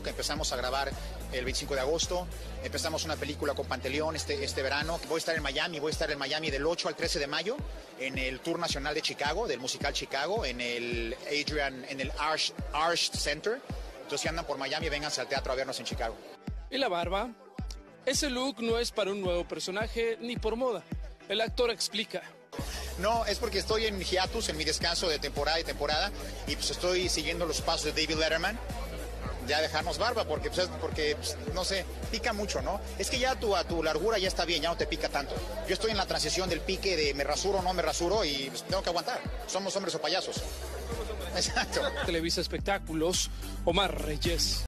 que empezamos a grabar el 25 de agosto. Empezamos una película con Panteleón este, este verano. Voy a estar en Miami, voy a estar en Miami del 8 al 13 de mayo en el Tour Nacional de Chicago, del musical Chicago, en el Adrian, en el Arch, Arch Center. Entonces si andan por Miami, vénganse al teatro a vernos en Chicago. ¿Y la barba? Ese look no es para un nuevo personaje ni por moda. El actor explica. No, es porque estoy en hiatus, en mi descanso de temporada y temporada, y pues estoy siguiendo los pasos de David Letterman. Ya dejarnos barba, porque, pues, porque pues, no sé, pica mucho, ¿no? Es que ya tu, a tu largura ya está bien, ya no te pica tanto. Yo estoy en la transición del pique de me rasuro o no me rasuro y pues, tengo que aguantar. Somos hombres o payasos. Exacto. Televisa Espectáculos, Omar Reyes.